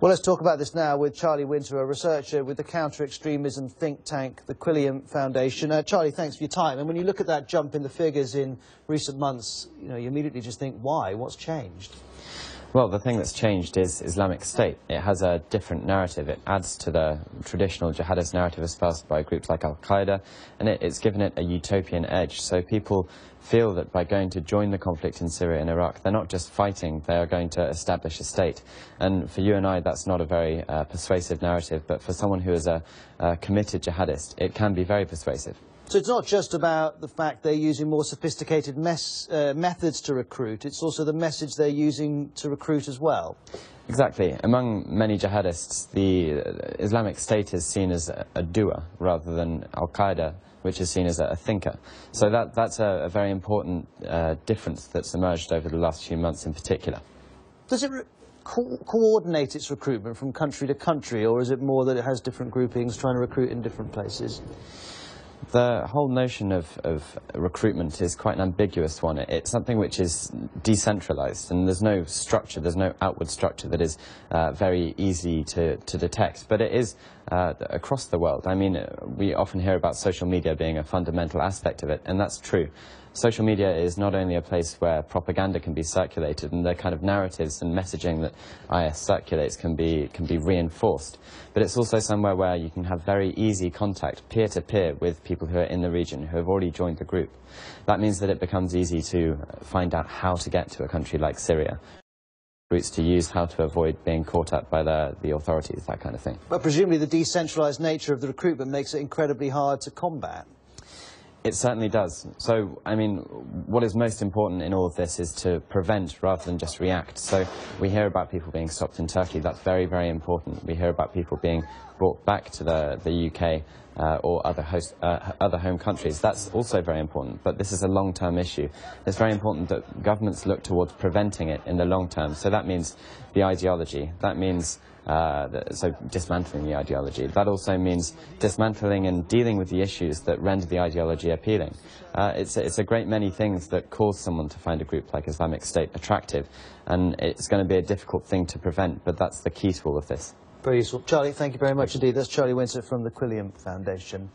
Well, let's talk about this now with Charlie Winter, a researcher with the counter-extremism think tank, the Quilliam Foundation. Uh, Charlie, thanks for your time. And when you look at that jump in the figures in recent months, you know, you immediately just think, why? What's changed? Well, the thing that's changed is Islamic State. It has a different narrative. It adds to the traditional jihadist narrative espoused by groups like Al-Qaeda, and it, it's given it a utopian edge. So people feel that by going to join the conflict in Syria and Iraq, they're not just fighting, they are going to establish a state. And for you and I, that's not a very uh, persuasive narrative, but for someone who is a, a committed jihadist, it can be very persuasive. So it's not just about the fact they're using more sophisticated uh, methods to recruit, it's also the message they're using to recruit as well. Exactly. Among many jihadists, the Islamic State is seen as a, a doer rather than Al-Qaeda, which is seen as a, a, thinker. So that, that's a, a very important uh, difference that's emerged over the last few months in particular. Does it co coordinate its recruitment from country to country, or is it more that it has different groupings trying to recruit in different places? The whole notion of, of recruitment is quite an ambiguous one. It's something which is decentralized and there's no structure, there's no outward structure that is uh, very easy to, to detect, but it is uh, across the world. I mean, we often hear about social media being a fundamental aspect of it, and that's true social media is not only a place where propaganda can be circulated and the kind of narratives and messaging that IS circulates can be, can be reinforced, but it's also somewhere where you can have very easy contact peer-to-peer -peer with people who are in the region, who have already joined the group. That means that it becomes easy to find out how to get to a country like Syria routes to use, how to avoid being caught up by the, the authorities, that kind of thing. But presumably the decentralized nature of the recruitment makes it incredibly hard to combat. It certainly does. So, I mean, what is most important in all of this is to prevent rather than just react. So we hear about people being stopped in Turkey. That's very, very important. We hear about people being brought back to the, the UK uh, or other, host, uh, other home countries. That's also very important, but this is a long-term issue. It's very important that governments look towards preventing it in the long term. So that means the ideology. That means uh, so dismantling the ideology. That also means dismantling and dealing with the issues that render the ideology appealing. Uh, it's, it's a great many things that cause someone to find a group like Islamic State attractive, and it's going to be a difficult thing to prevent, but that's the key to all of this. Very useful. Charlie, thank you very much indeed. That's Charlie Winter from the Quilliam Foundation.